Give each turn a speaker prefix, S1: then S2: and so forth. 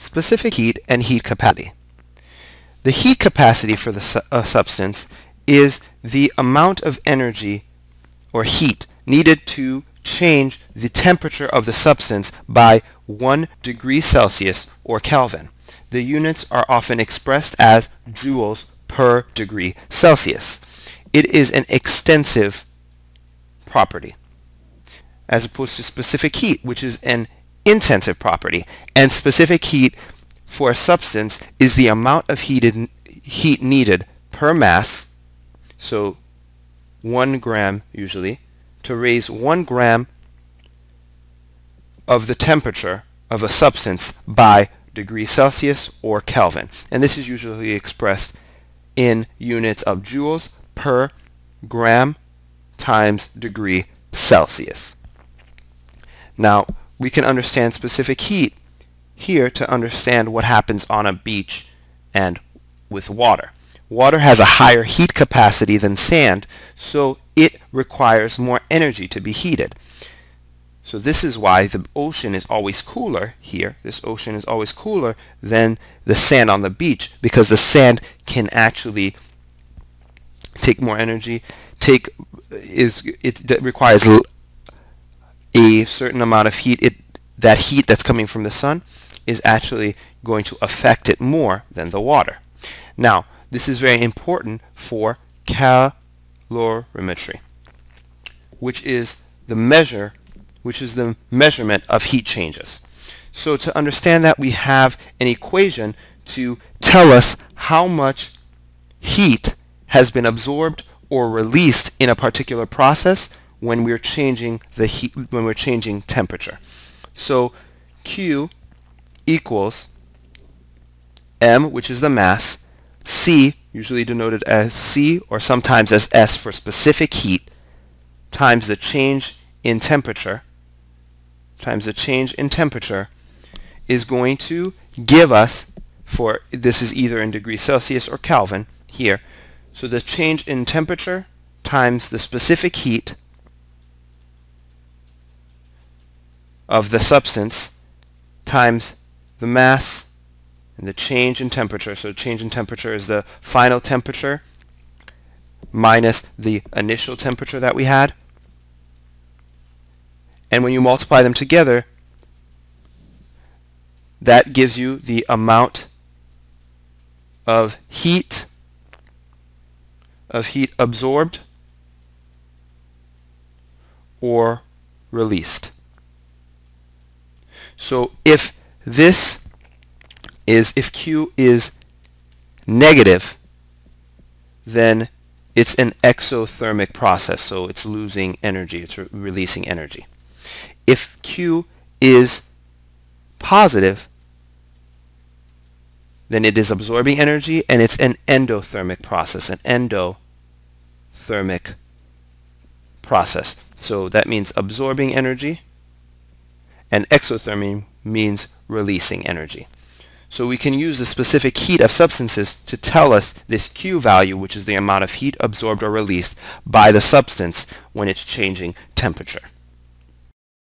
S1: specific heat and heat capacity. The heat capacity for the su uh, substance is the amount of energy or heat needed to change the temperature of the substance by 1 degree Celsius or Kelvin. The units are often expressed as joules per degree Celsius. It is an extensive property as opposed to specific heat, which is an intensive property. And specific heat for a substance is the amount of heated, heat needed per mass, so one gram usually, to raise one gram of the temperature of a substance by degree Celsius or Kelvin. And this is usually expressed in units of joules per gram times degree Celsius. Now, we can understand specific heat here to understand what happens on a beach and with water. Water has a higher heat capacity than sand, so it requires more energy to be heated. So this is why the ocean is always cooler here. This ocean is always cooler than the sand on the beach because the sand can actually take more energy, take is it requires a certain amount of heat. It that heat that's coming from the sun is actually going to affect it more than the water. Now, this is very important for calorimetry, which is the measure, which is the measurement of heat changes. So to understand that, we have an equation to tell us how much heat has been absorbed or released in a particular process when we're changing the heat when we're changing temperature. So Q equals M, which is the mass, C, usually denoted as C or sometimes as S for specific heat, times the change in temperature, times the change in temperature, is going to give us, for this is either in degrees Celsius or Kelvin here, so the change in temperature times the specific heat of the substance times the mass and the change in temperature. So change in temperature is the final temperature minus the initial temperature that we had. And when you multiply them together, that gives you the amount of heat of heat absorbed or released. So if this is, if Q is negative, then it's an exothermic process, so it's losing energy, it's re releasing energy. If Q is positive, then it is absorbing energy and it's an endothermic process, an endothermic process. So that means absorbing energy and exothermy means releasing energy. So we can use the specific heat of substances to tell us this Q value, which is the amount of heat absorbed or released by the substance when it's changing temperature.